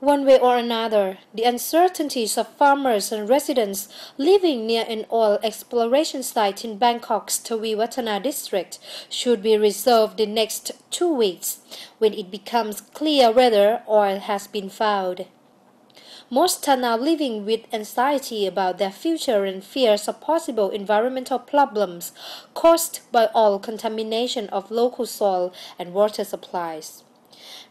One way or another, the uncertainties of farmers and residents living near an oil exploration site in Bangkok's Taweewattana district should be resolved the next two weeks when it becomes clear whether oil has been found. Most are now living with anxiety about their future and fears of possible environmental problems caused by oil contamination of local soil and water supplies.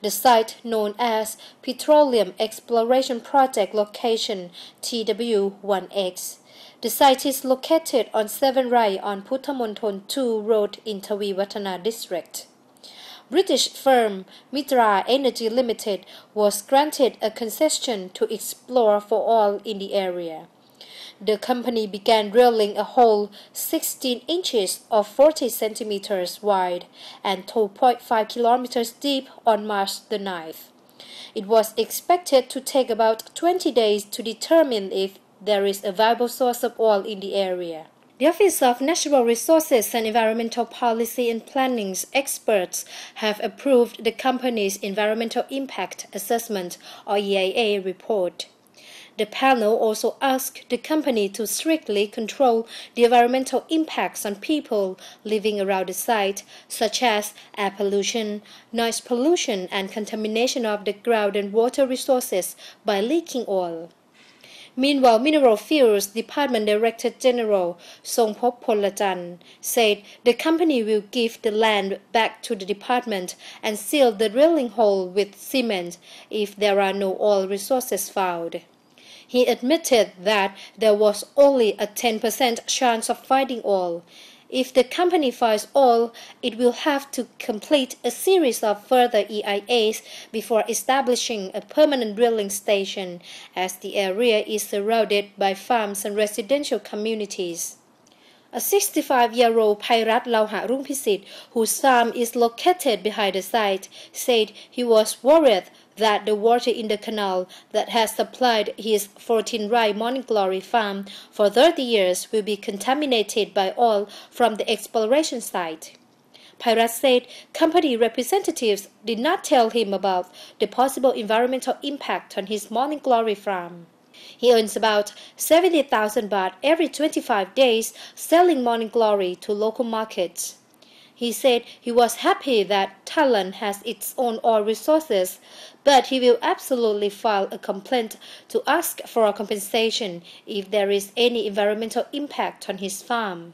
The site known as Petroleum Exploration Project Location TW1X. The site is located on 7 Rai on Puttamonthon 2 Road in Taweewattana district. British firm Mitra Energy Limited was granted a concession to explore for oil in the area the company began drilling a hole 16 inches or 40 centimeters wide and 2.5 kilometers deep on March the 9th. It was expected to take about 20 days to determine if there is a viable source of oil in the area. The Office of Natural Resources and Environmental Policy and Planning's experts have approved the company's Environmental Impact Assessment or EIA report. The panel also asked the company to strictly control the environmental impacts on people living around the site, such as air pollution, noise pollution, and contamination of the ground and water resources by leaking oil. Meanwhile, Mineral Fuels Department Director General Songpop Polajan said the company will give the land back to the department and seal the drilling hole with cement if there are no oil resources found. He admitted that there was only a 10% chance of finding oil. If the company finds oil, it will have to complete a series of further EIAs before establishing a permanent drilling station, as the area is surrounded by farms and residential communities. A 65-year-old Pairat Lauha Rungpisit, whose farm is located behind the site, said he was worried that the water in the canal that has supplied his 14 Rai Morning Glory farm for 30 years will be contaminated by oil from the exploration site. Pairat said company representatives did not tell him about the possible environmental impact on his Morning Glory farm. He earns about 70,000 baht every 25 days selling Morning Glory to local markets. He said he was happy that Thailand has its own oil resources, but he will absolutely file a complaint to ask for a compensation if there is any environmental impact on his farm.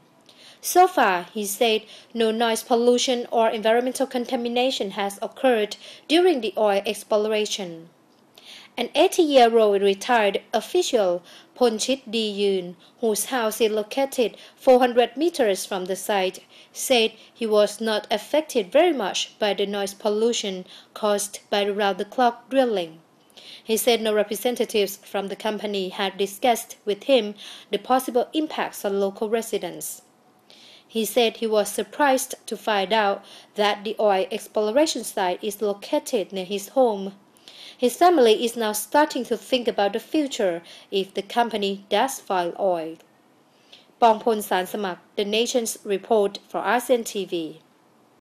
So far, he said, no noise pollution or environmental contamination has occurred during the oil exploration. An 80-year-old retired official, Ponchit Diyun, whose house is located 400 meters from the site, said he was not affected very much by the noise pollution caused by the round-the-clock drilling. He said no representatives from the company had discussed with him the possible impacts on local residents. He said he was surprised to find out that the oil exploration site is located near his home. His family is now starting to think about the future if the company does file oil. Bongpon Sansamak, The Nation's Report for ASEAN TV.